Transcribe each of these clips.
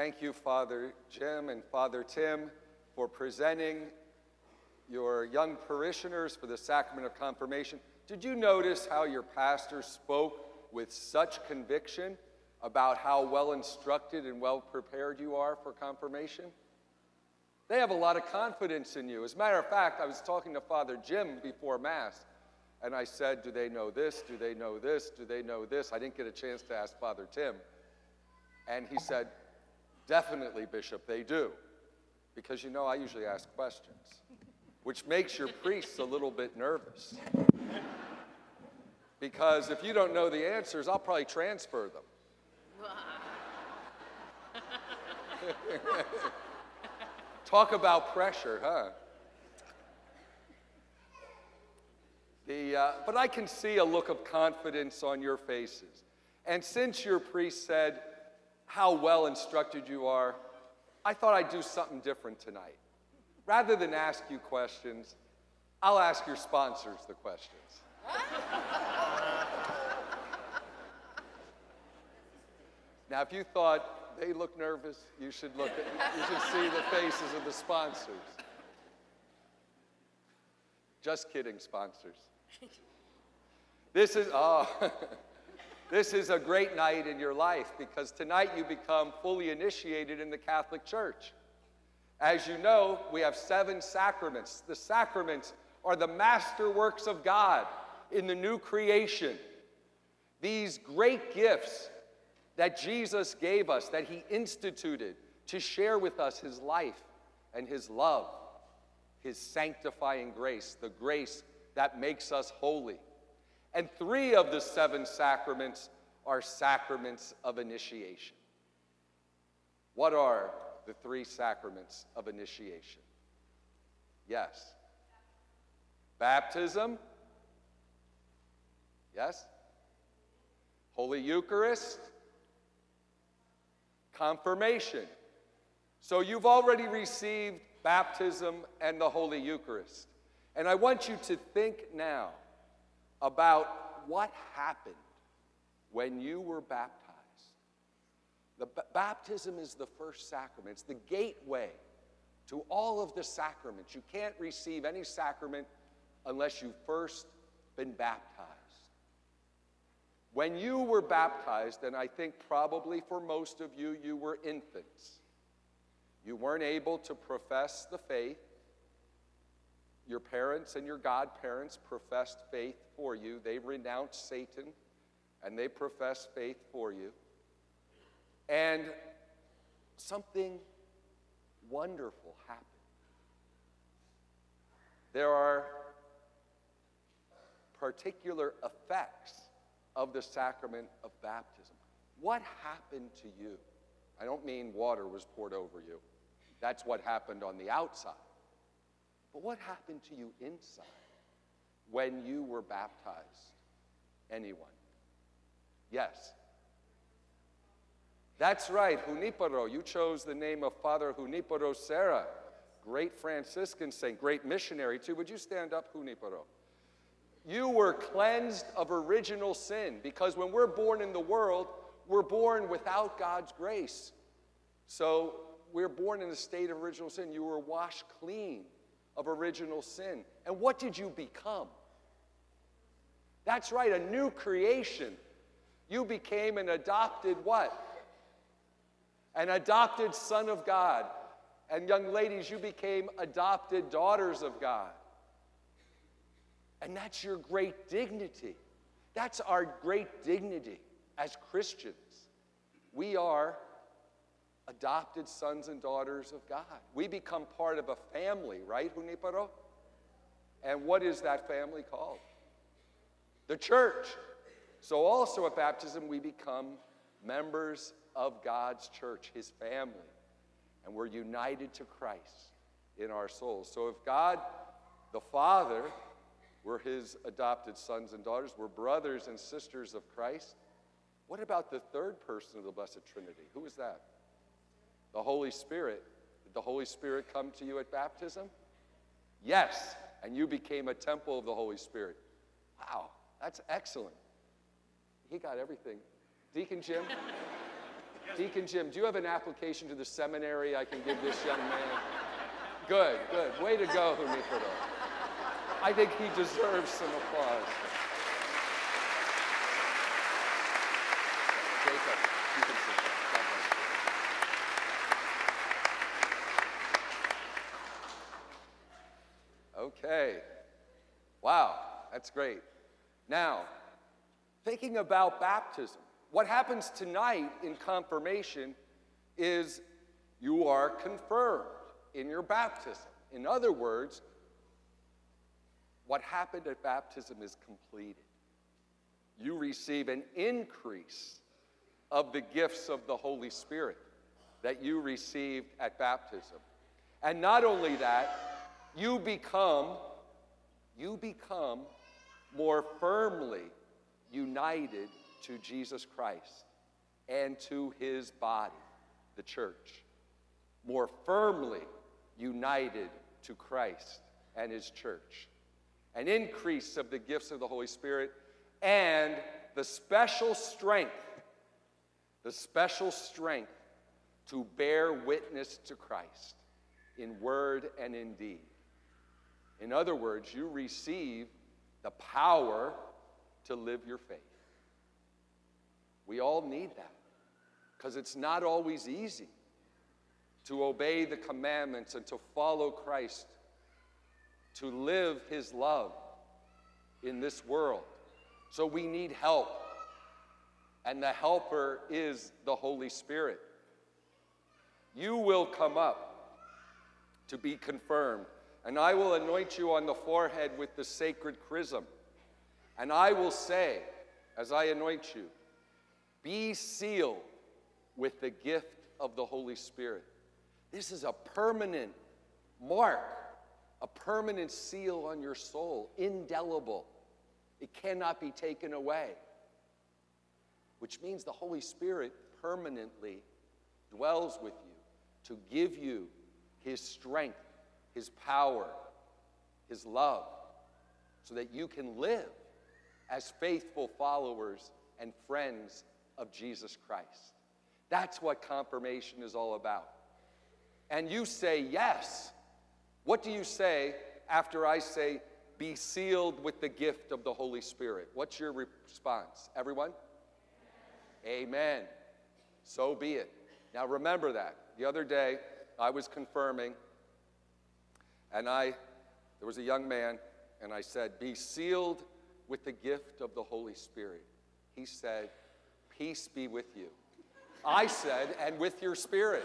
Thank you, Father Jim and Father Tim, for presenting your young parishioners for the sacrament of confirmation. Did you notice how your pastor spoke with such conviction about how well instructed and well prepared you are for confirmation? They have a lot of confidence in you. As a matter of fact, I was talking to Father Jim before Mass, and I said, Do they know this? Do they know this? Do they know this? I didn't get a chance to ask Father Tim. And he said, Definitely, Bishop, they do. Because you know, I usually ask questions which makes your priests a little bit nervous. Because if you don't know the answers, I'll probably transfer them. Talk about pressure, huh? The, uh, but I can see a look of confidence on your faces. And since your priest said how well instructed you are, I thought I'd do something different tonight. Rather than ask you questions, I'll ask your sponsors the questions. now, if you thought they look nervous, you should look at, you should see the faces of the sponsors. Just kidding, sponsors. This is, oh, this is a great night in your life because tonight you become fully initiated in the Catholic Church. As you know, we have seven sacraments. The sacraments are the masterworks of God in the new creation. These great gifts that Jesus gave us, that He instituted to share with us His life and His love, His sanctifying grace, the grace that makes us holy. And three of the seven sacraments are sacraments of initiation. What are the three sacraments of initiation? Yes. Baptism? Yes. Holy Eucharist? Confirmation. So you've already received baptism and the Holy Eucharist. And I want you to think now about what happened when you were baptized. The baptism is the first sacrament, it's the gateway to all of the sacraments. You can't receive any sacrament unless you've first been baptized. When you were baptized, and I think probably for most of you, you were infants. You weren't able to profess the faith. Your parents and your godparents professed faith for you. They renounced Satan and they professed faith for you. And something wonderful happened. There are particular effects of the sacrament of baptism. What happened to you? I don't mean water was poured over you. That's what happened on the outside. But what happened to you inside when you were baptized? Anyone? Yes. That's right, Junipero. You chose the name of Father Junipero Serra, great Franciscan saint, great missionary too. Would you stand up, Junipero? You were cleansed of original sin because when we're born in the world, we're born without God's grace. So we're born in a state of original sin. You were washed clean of original sin. And what did you become? That's right, a new creation. You became an adopted what? an adopted son of God. And young ladies, you became adopted daughters of God. And that's your great dignity. That's our great dignity as Christians. We are adopted sons and daughters of God. We become part of a family, right, Junipero? And what is that family called? The church. So, also at baptism, we become members of God's church, his family, and we're united to Christ in our souls. So if God, the Father, we're his adopted sons and daughters, we're brothers and sisters of Christ, what about the third person of the Blessed Trinity? Who is that? The Holy Spirit. Did the Holy Spirit come to you at baptism? Yes, and you became a temple of the Holy Spirit. Wow, that's excellent. He got everything. Deacon Jim? Deacon Jim, do you have an application to the seminary I can give this young man? Good, good. Way to go, Junipero. I think he deserves some applause. Jacob, you can sit down. God bless you. Okay. Wow, that's great. Now, thinking about baptism, what happens tonight in confirmation is you are confirmed in your baptism. In other words, what happened at baptism is completed. You receive an increase of the gifts of the Holy Spirit that you received at baptism. And not only that, you become you become more firmly united to Jesus Christ and to his body, the church. More firmly united to Christ and his church. An increase of the gifts of the Holy Spirit and the special strength, the special strength to bear witness to Christ in word and in deed. In other words, you receive the power to live your faith. We all need that because it's not always easy to obey the commandments and to follow Christ, to live his love in this world. So we need help. And the helper is the Holy Spirit. You will come up to be confirmed, and I will anoint you on the forehead with the sacred chrism. And I will say, as I anoint you, be sealed with the gift of the Holy Spirit. This is a permanent mark, a permanent seal on your soul, indelible. It cannot be taken away, which means the Holy Spirit permanently dwells with you to give you His strength, His power, His love, so that you can live as faithful followers and friends of Jesus Christ. That's what confirmation is all about. And you say yes. What do you say after I say, be sealed with the gift of the Holy Spirit? What's your response? Everyone? Amen. So be it. Now remember that. The other day, I was confirming, and I, there was a young man, and I said, Be sealed with the gift of the Holy Spirit. He said, Peace be with you. I said, And with your spirit.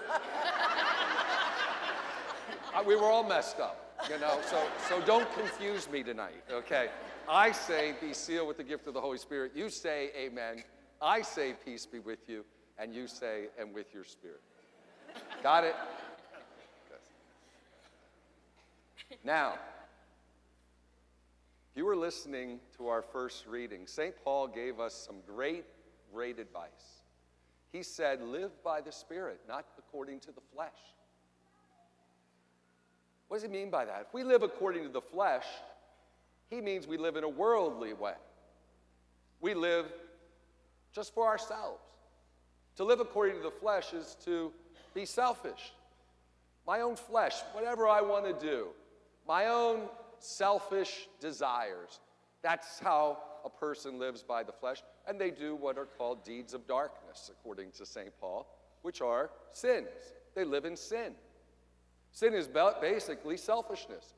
Uh, we were all messed up, you know, so, so don't confuse me tonight, okay? I say, Be sealed with the gift of the Holy Spirit. You say, Amen. I say, Peace be with you. And you say, And with your spirit. Got it? Now, if you were listening to our first reading, St. Paul gave us some great, great advice. He said, Live by the Spirit, not according to the flesh. What does he mean by that? If we live according to the flesh, he means we live in a worldly way. We live just for ourselves. To live according to the flesh is to be selfish. My own flesh, whatever I want to do, my own selfish desires. That's how a person lives by the flesh. And they do what are called deeds of darkness, according to St. Paul, which are sins. They live in sin. Sin is basically selfishness.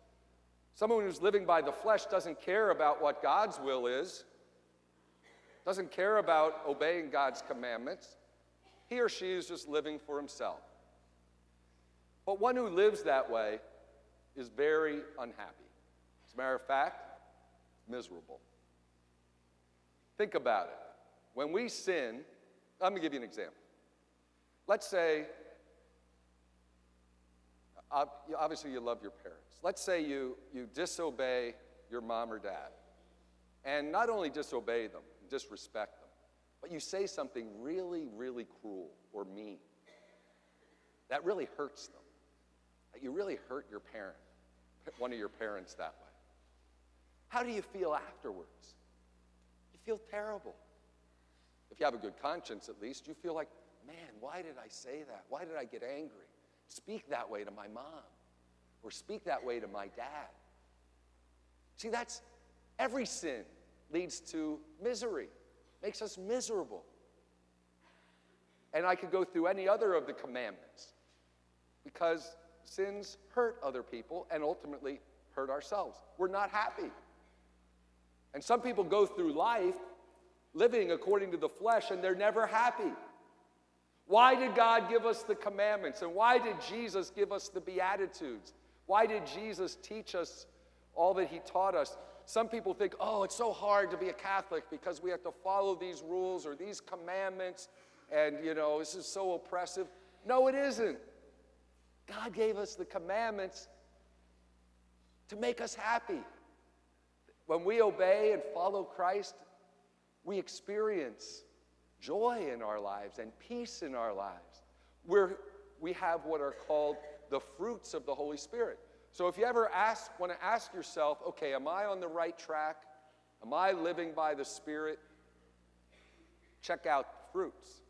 Someone who's living by the flesh doesn't care about what God's will is, doesn't care about obeying God's commandments. He or she is just living for himself. But one who lives that way is very unhappy As a matter of fact, miserable. Think about it. When we sin, let me give you an example. Let's say, obviously, you love your parents. Let's say you, you disobey your mom or dad. And not only disobey them, disrespect them, but you say something really, really cruel or mean that really hurts them. That you really hurt your parent, one of your parents that way. How do you feel afterwards? You feel terrible. If you have a good conscience, at least, you feel like, man, why did I say that? Why did I get angry? Speak that way to my mom or speak that way to my dad. See, that's every sin leads to misery, makes us miserable. And I could go through any other of the commandments because sins hurt other people and ultimately hurt ourselves. We're not happy. And some people go through life living according to the flesh and they're never happy. Why did God give us the commandments? And why did Jesus give us the Beatitudes? Why did Jesus teach us all that he taught us? Some people think, oh, it's so hard to be a Catholic because we have to follow these rules or these commandments, and you know, this is so oppressive. No, it isn't. God gave us the commandments to make us happy. When we obey and follow Christ, we experience joy in our lives and peace in our lives. We're, we have what are called the fruits of the Holy Spirit. So if you ever ask, want to ask yourself, okay, am I on the right track? Am I living by the Spirit? Check out fruits.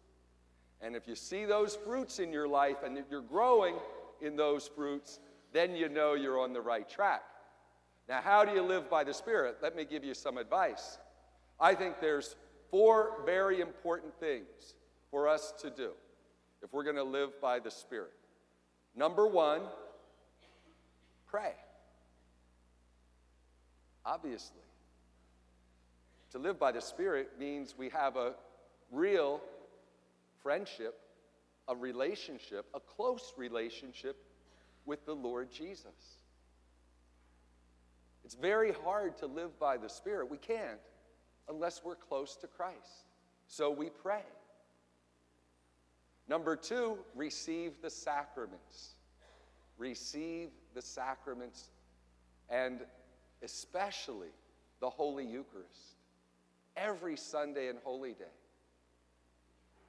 And if you see those fruits in your life and you're growing in those fruits, then you know you're on the right track. Now, how do you live by the Spirit? Let me give you some advice. I think there's four very important things for us to do if we're going to live by the Spirit. Number one, pray. Obviously. To live by the Spirit means we have a real friendship, a relationship, a close relationship with the Lord Jesus. It's very hard to live by the Spirit. We can't unless we're close to Christ. So we pray. Number two, receive the sacraments. Receive the sacraments and especially the Holy Eucharist every Sunday and Holy Day.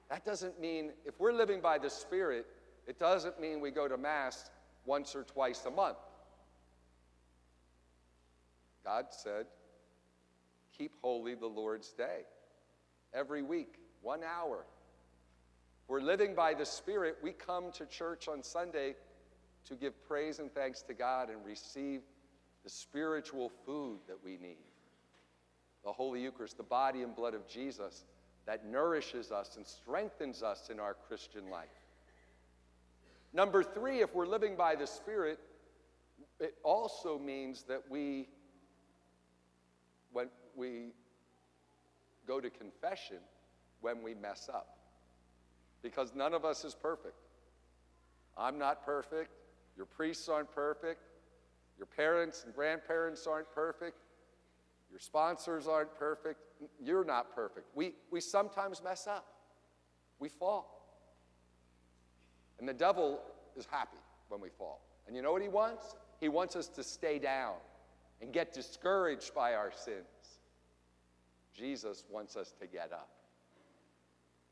That doesn't mean, if we're living by the Spirit, it doesn't mean we go to Mass once or twice a month. God said, keep holy the Lord's day. Every week, one hour. We're living by the Spirit. We come to church on Sunday to give praise and thanks to God and receive the spiritual food that we need. The Holy Eucharist, the body and blood of Jesus that nourishes us and strengthens us in our Christian life. Number three, if we're living by the Spirit, it also means that we, when we go to confession, when we mess up. Because none of us is perfect. I'm not perfect. Your priests aren't perfect. Your parents and grandparents aren't perfect. Your sponsors aren't perfect. You're not perfect. We, we sometimes mess up, we fall. And the devil is happy when we fall. And you know what he wants? He wants us to stay down and get discouraged by our sins. Jesus wants us to get up.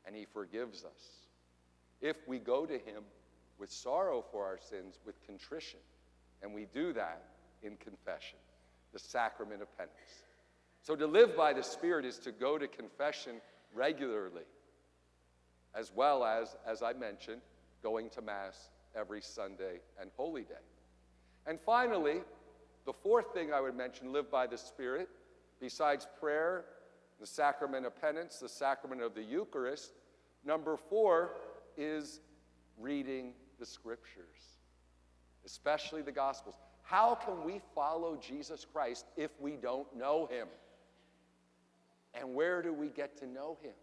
And he forgives us if we go to him with sorrow for our sins, with contrition. And we do that in confession, the sacrament of penance. So to live by the Spirit is to go to confession regularly, as well as, as I mentioned, going to Mass every Sunday and Holy Day. And finally, the fourth thing I would mention live by the Spirit, besides prayer, the sacrament of penance, the sacrament of the Eucharist, number four is reading the Scriptures, especially the Gospels. How can we follow Jesus Christ if we don't know him? And where do we get to know him?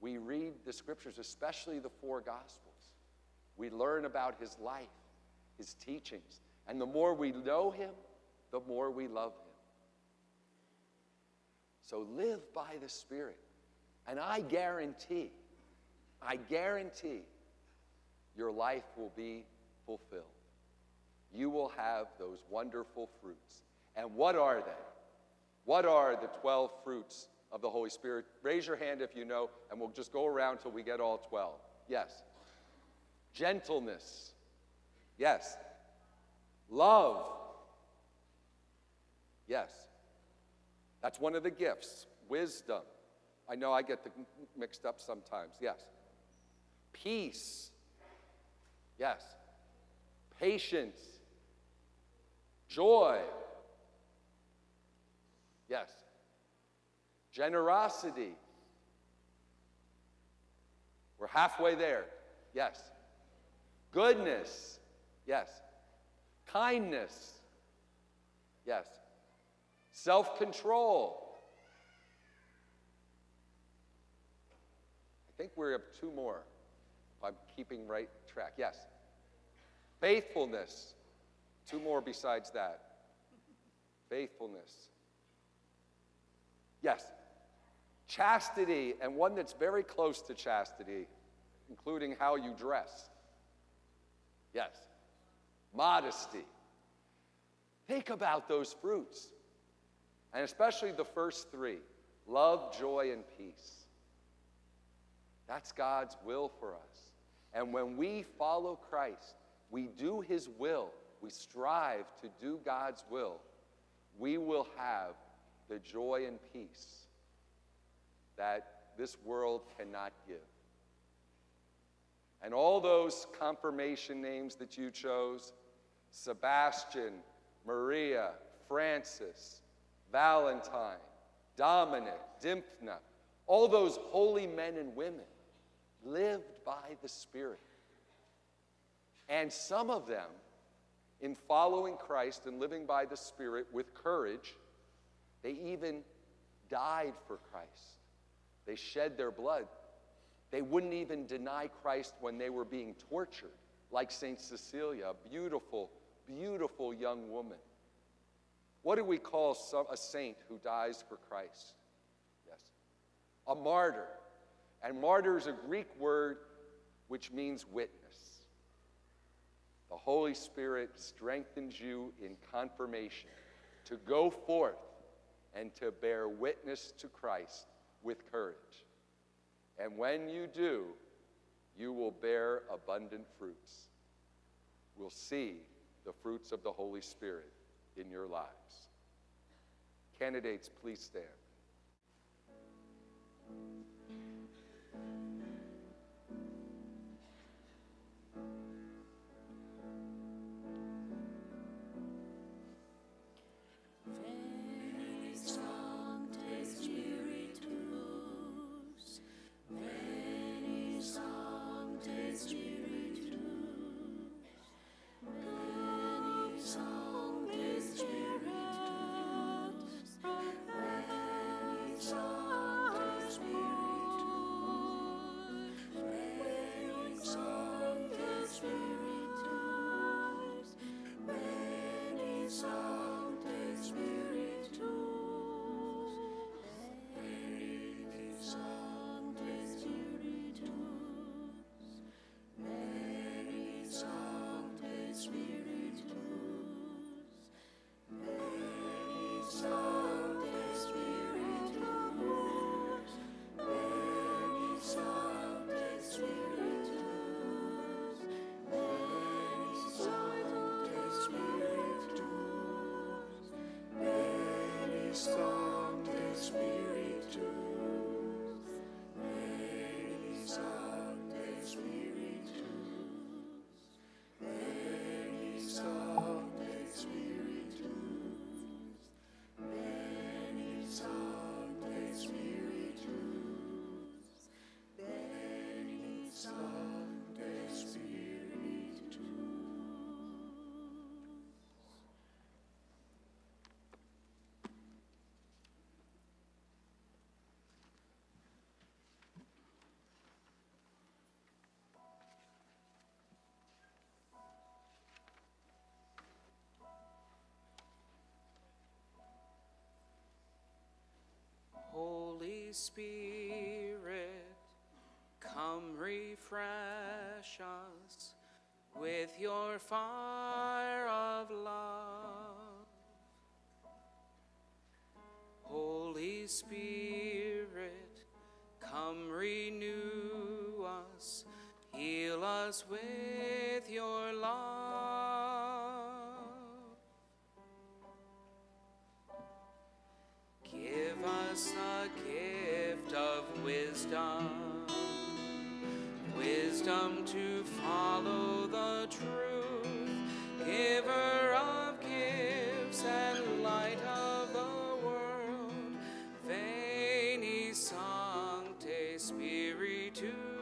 We read the scriptures, especially the four gospels. We learn about his life, his teachings. And the more we know him, the more we love him. So live by the Spirit. And I guarantee, I guarantee your life will be fulfilled. You will have those wonderful fruits. And what are they? What are the 12 fruits of the Holy Spirit? Raise your hand if you know, and we'll just go around till we get all 12. Yes. Gentleness. Yes. Love. Yes. That's one of the gifts. Wisdom. I know I get mixed up sometimes. Yes. peace. Yes. Patience. Joy. Yes. Generosity. We're halfway there. Yes. Goodness. Yes. Kindness. Yes. Self control. I think we have two more. I'm keeping right track. Yes. Faithfulness. Two more besides that. Faithfulness. Yes. Chastity, and one that's very close to chastity, including how you dress. Yes. Modesty. Think about those fruits, and especially the first three love, joy, and peace. That's God's will for us. And when we follow Christ, we do His will, we strive to do God's will, we will have the joy and peace that this world cannot give. And all those confirmation names that you chose Sebastian, Maria, Francis, Valentine, Dominic, Dymphna, all those holy men and women lived by the Spirit. And some of them, in following Christ and living by the Spirit with courage, they even died for Christ. They shed their blood. They wouldn't even deny Christ when they were being tortured, like St. Cecilia, a beautiful, beautiful young woman. What do we call some, a saint who dies for Christ? Yes. A martyr. And martyr is a Greek word which means witness. The Holy Spirit strengthens you in confirmation to go forth and to bear witness to Christ with courage. And when you do, you will bear abundant fruits. We'll see the fruits of the Holy Spirit in your lives. Candidates, please stand. stone. Holy Spirit, come refresh us with your fire of love. Holy Spirit, come renew us, heal us with your love. Us the gift of wisdom. wisdom to follow the truth, giver of gifts and light of the world. Veni Sancte Spiritus.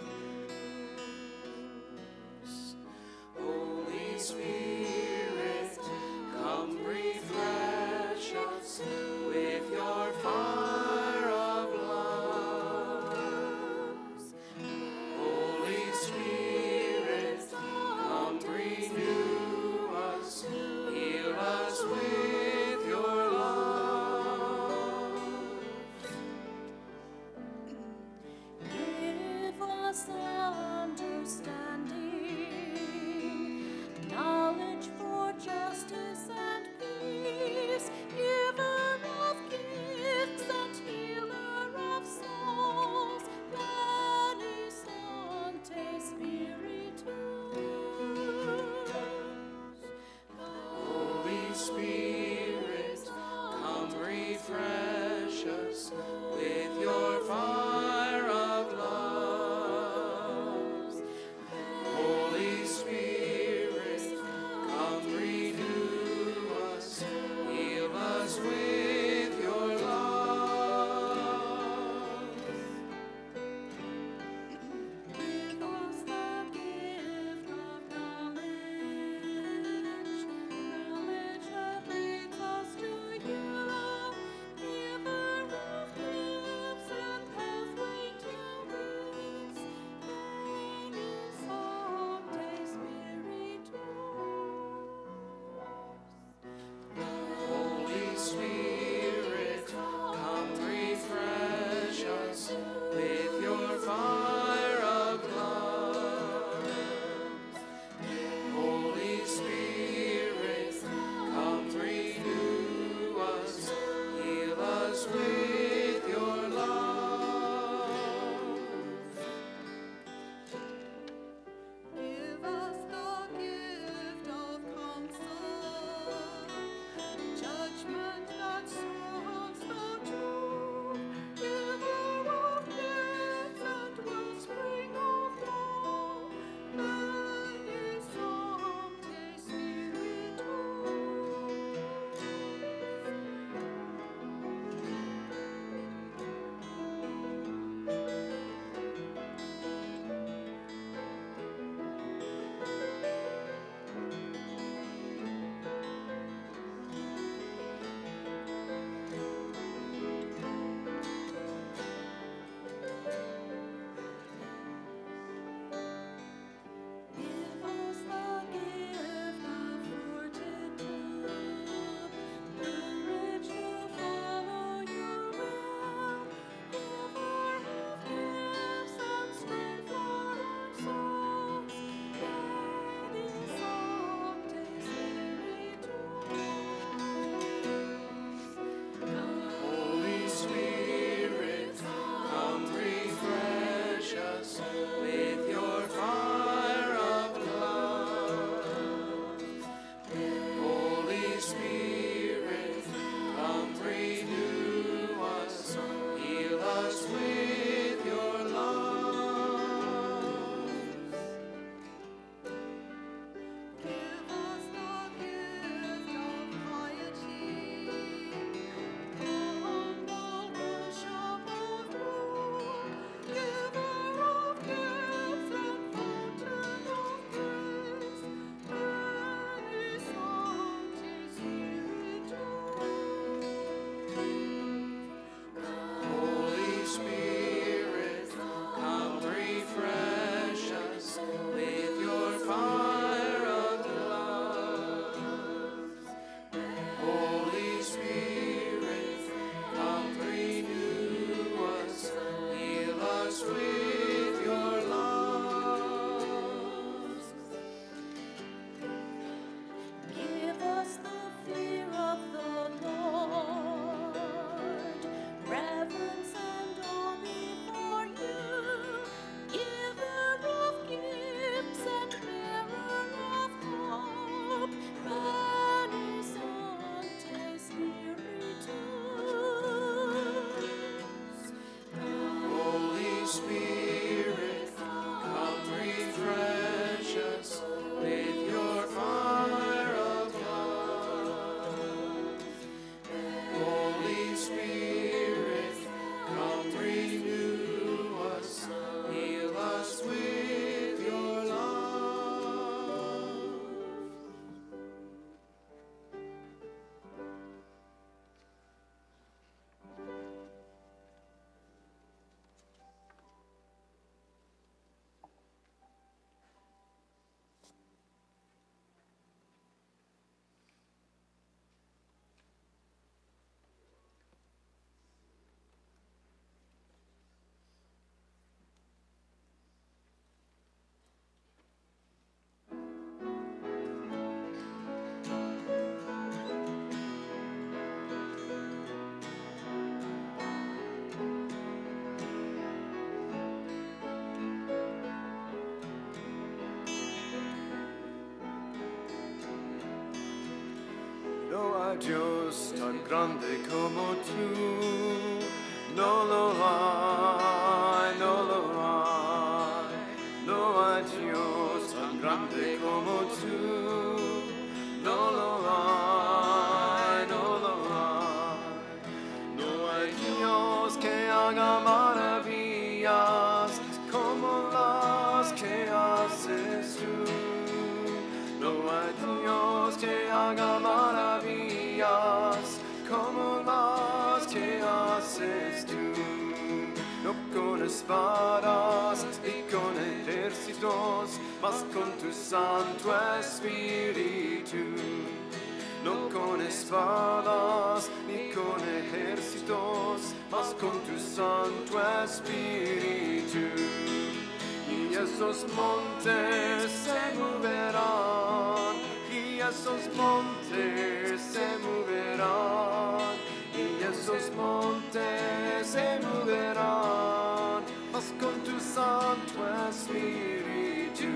Dios tan grande como tú. No lo hay, no lo hay. No hay Dios tan grande como tú. No lo hay, no lo hay. No hay Dios que haga maravillas como las que haces tú. No hay Dios que haga maravillas espadas ni con ejércitos, mas con tu Santo Espíritu no con espadas ni con ejércitos, mas con tu Santo Espíritu. Y esos montes se moverán, y esos montes se moverán, y esos montes se moverán, mas tu Santo Espíritu.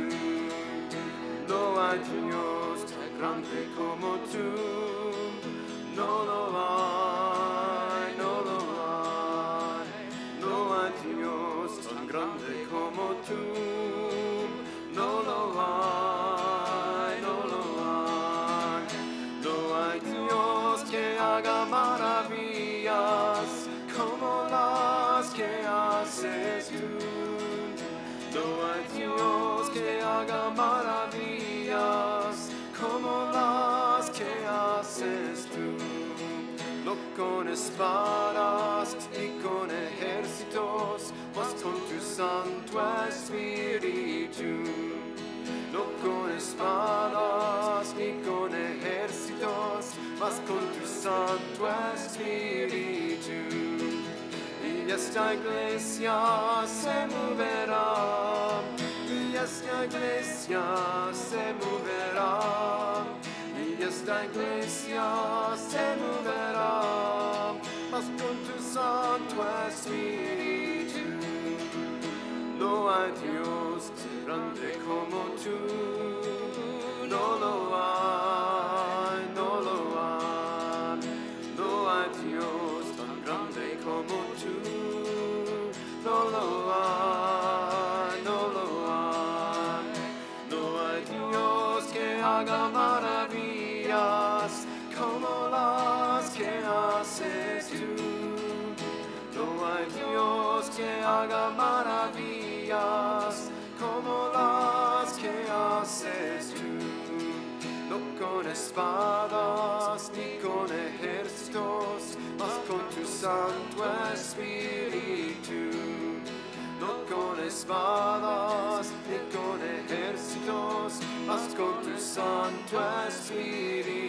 No hay Dios tan grande como tú. No lo hay, con espadas ni con ejércitos, mas con tu Santo Espíritu. No con espadas ni con ejércitos, mas con tu Santo Espíritu. Y esta iglesia se moverá, y esta iglesia se moverá, esta iglesia se moverá, mas con tu Santo Espíritu. No hay Dios grande como tú, haga maravillas como las que haces tú. No con espadas ni con ejércitos, mas con tu Santo Espíritu. No con espadas ni con ejércitos, mas con tu Santo Espíritu.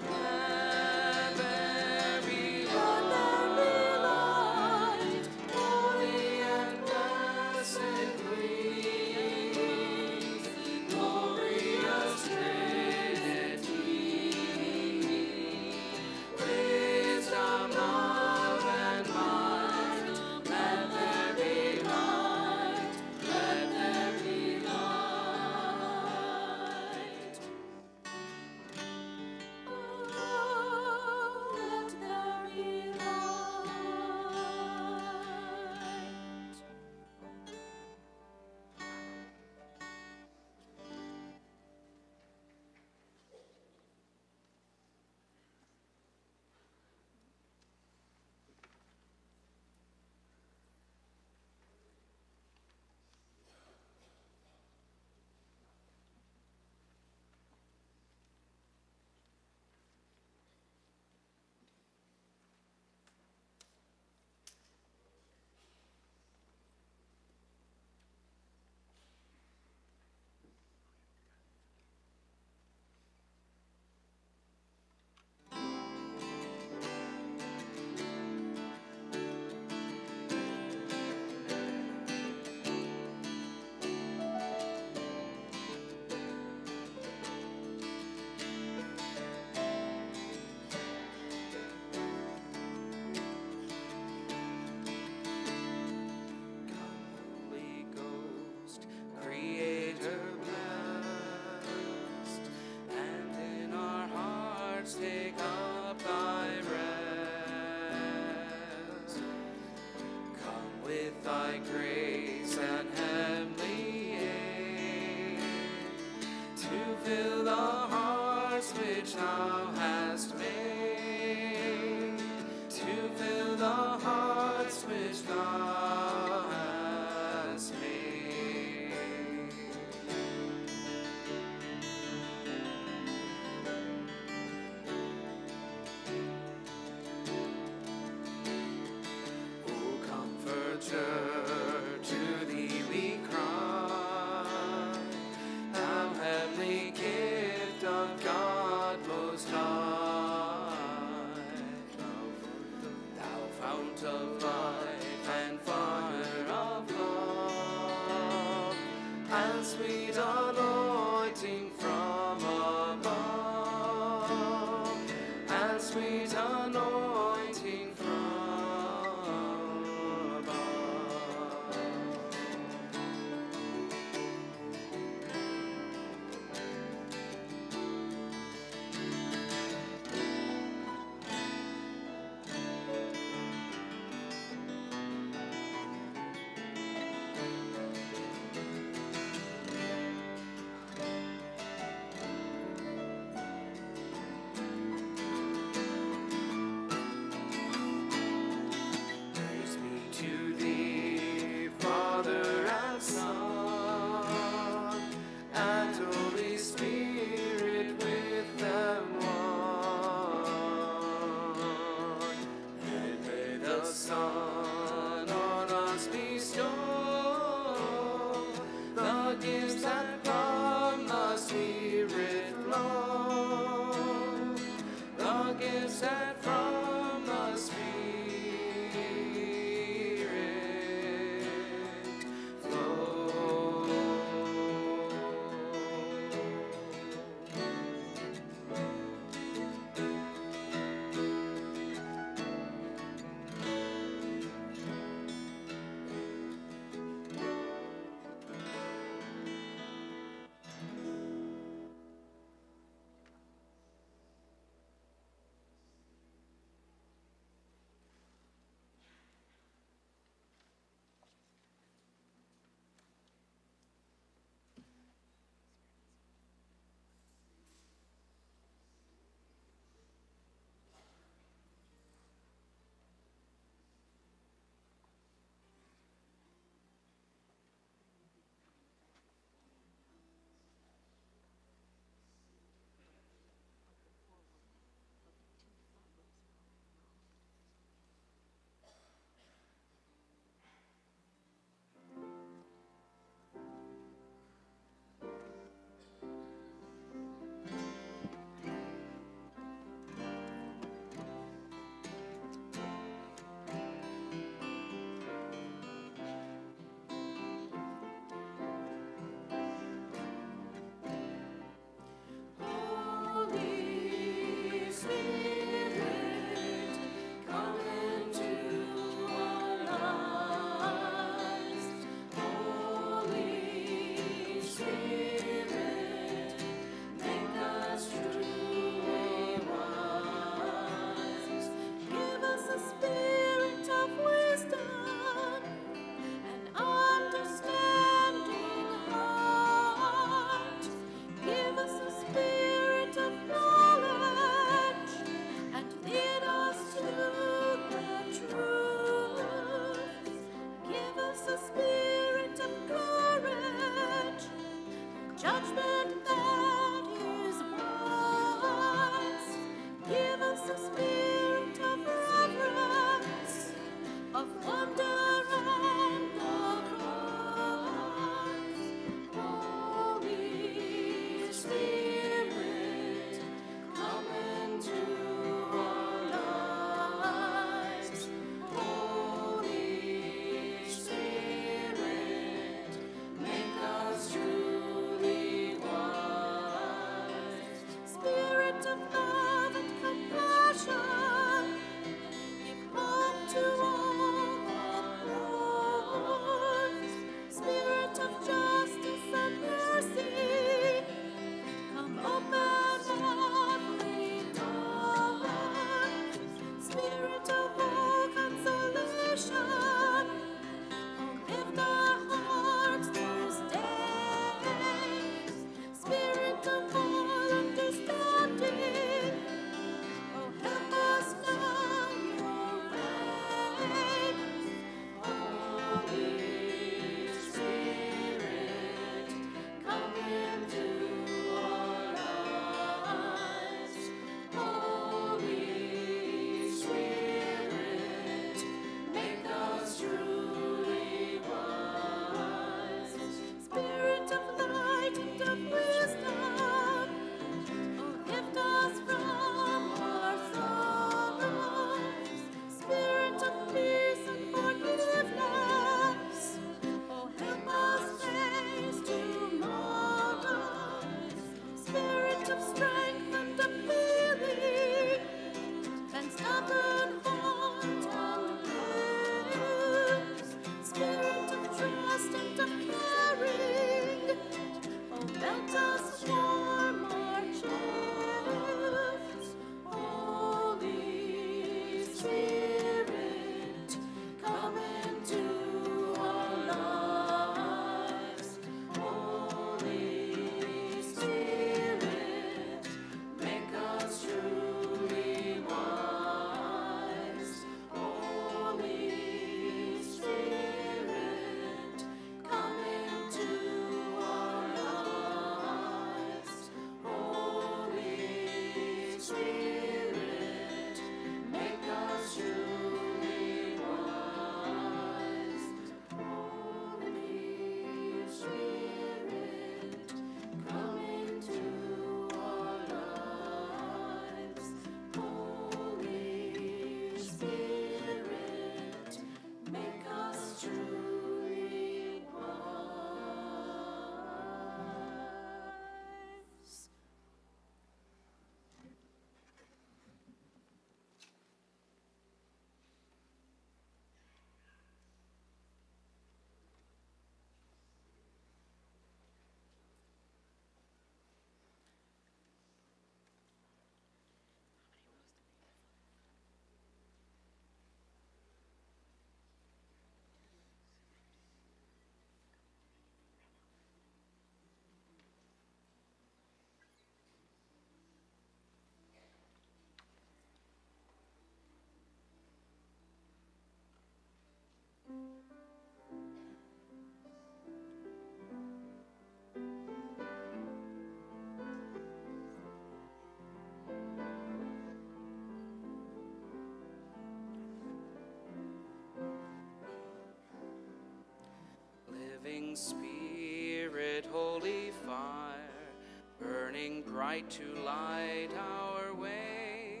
Bright to light our way,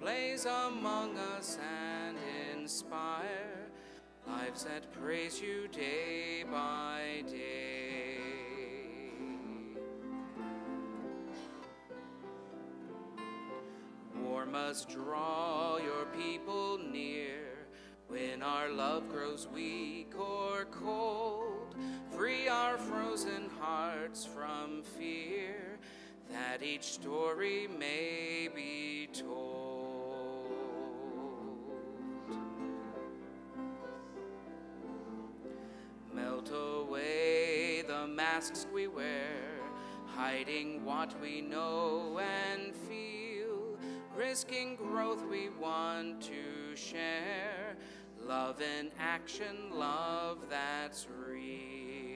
blaze among us and inspire lives that praise you day by day. Warm us, draw your people near when our love grows weak or cold. Free our frozen hearts from fear that each story may be told. Melt away the masks we wear, hiding what we know and feel, risking growth we want to share. Love in action, love that's real.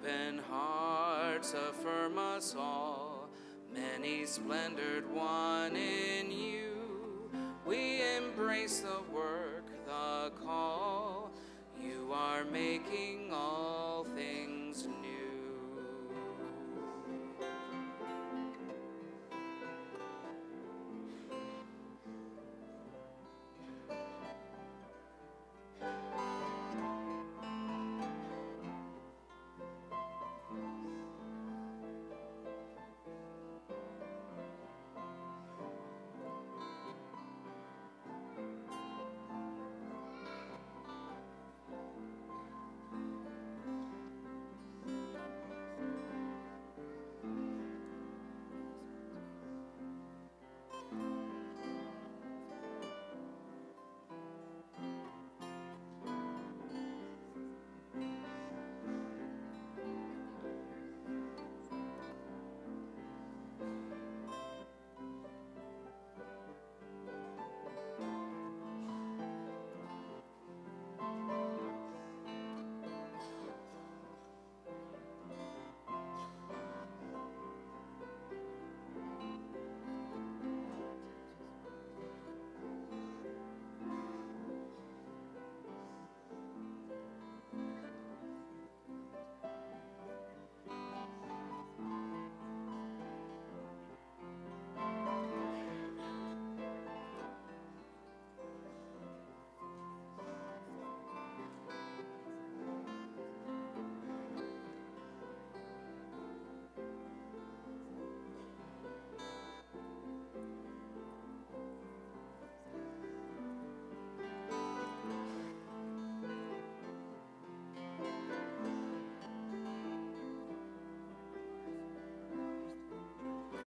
Open hearts affirm us all, many splendored one in you. We embrace the work, the call you are making all